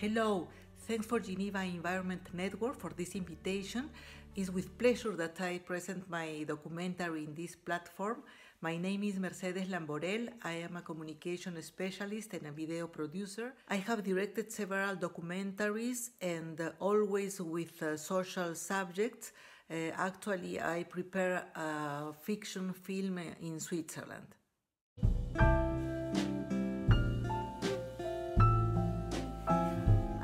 Hello, thanks for Geneva Environment Network for this invitation. It's with pleasure that I present my documentary in this platform. My name is Mercedes Lamborelle. I am a communication specialist and a video producer. I have directed several documentaries and uh, always with uh, social subjects. Uh, actually, I prepare a fiction film in Switzerland.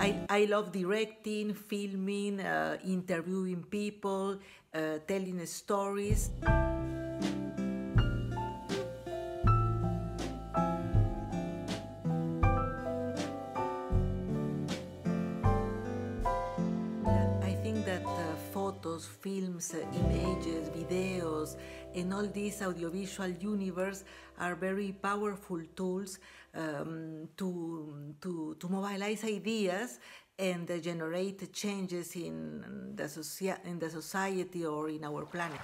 I, I love directing, filming, uh, interviewing people, uh, telling stories. I think that uh, photos, films, uh, images, videos, and all this audiovisual universe are very powerful tools um, to, to, to mobilize ideas and uh, generate changes in the, socia- in the society or in our planet.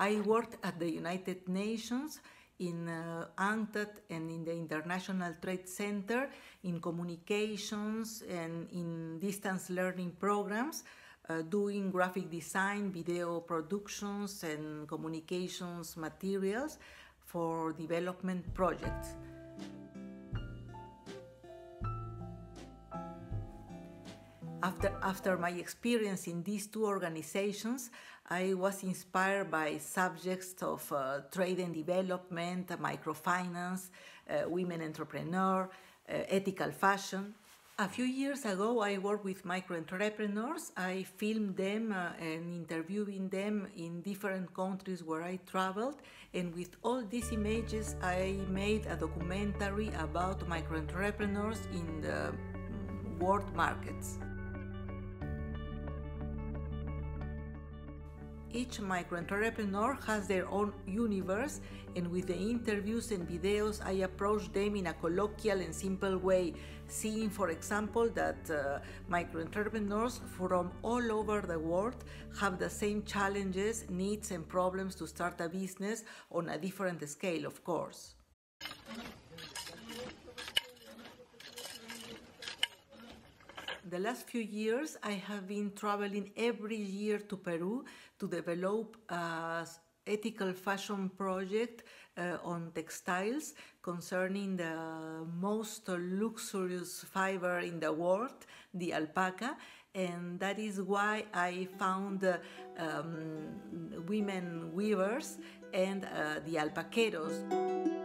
I worked at the United Nations in uh, UNCTAD and in the International Trade Center in communications and in distance learning programs, uh, doing graphic design, video productions, and communications materials for development projects. After, after my experience in these two organizations, I was inspired by subjects of uh, trade and development, microfinance, uh, women entrepreneur, uh, ethical fashion. A few years ago, I worked with micro entrepreneurs. I filmed them uh, and interviewing them in different countries where I traveled. And with all these images, I made a documentary about micro entrepreneurs in the mm, world markets. Each micro entrepreneur has their own universe, and with the interviews and videos, I approach them in a colloquial and simple way, seeing, for example, that uh, micro entrepreneurs from all over the world have the same challenges, needs, and problems to start a business on a different scale, of course. the last few years, I have been traveling every year to Peru to develop a ethical fashion project uh, on textiles concerning the most luxurious fiber in the world, the alpaca. And that is why I found uh, um, women weavers and uh, the alpaqueros.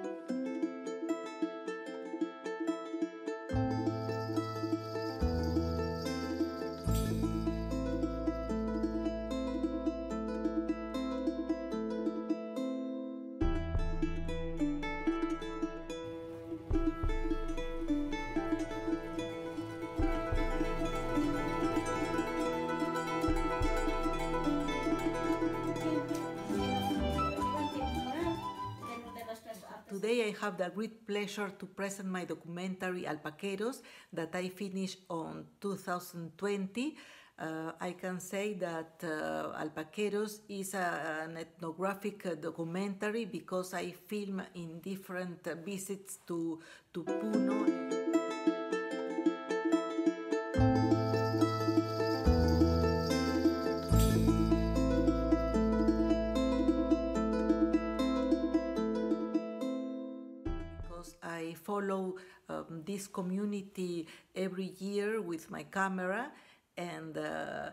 Today I have the great pleasure to present my documentary Alpaqueros that I finished on 2020. Uh, I can say that uh, Alpaqueros is a, an ethnographic uh, documentary because I film in different visits to, to Puno. Follow um, this community every year with my camera, and uh,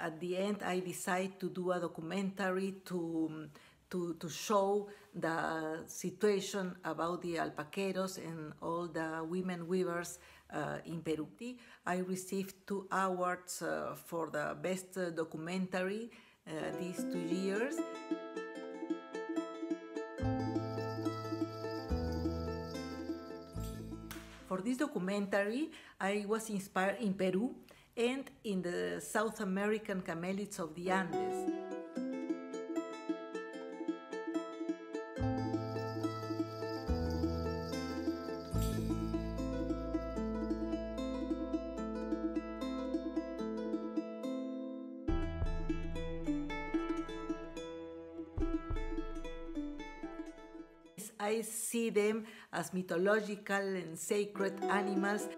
at the end, I decide to do a documentary to. To, to show the situation about the alpaqueros and all the women weavers uh, in Peru. I received two awards uh, for the best documentary uh, these two years. For this documentary, I was inspired in Peru and in the South American camelids of the Andes. I see them as mythological and sacred animals.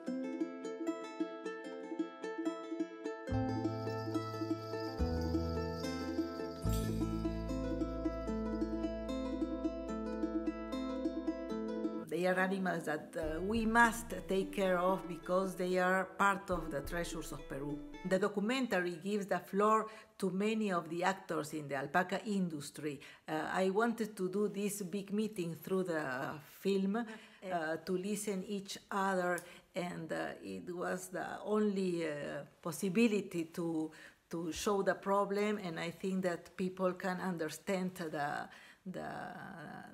They are animals that uh, we must take care of because they are part of the treasures of Peru. The documentary gives the floor to many of the actors in the alpaca industry. Uh, I wanted to do this big meeting through the film uh, to listen each other, and uh, it was the only uh, possibility to to show the problem, and I think that people can understand the the,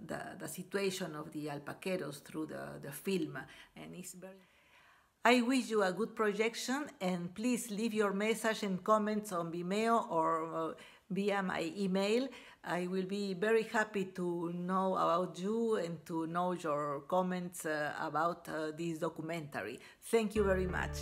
the, the situation of the alpaqueros through the, the film, and it's very. I wish you a good projection, and please leave your message and comments on Vimeo or uh, via my email. I will be very happy to know about you and to know your comments uh, about uh, this documentary. Thank you very much.